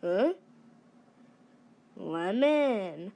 Huh? Lemon.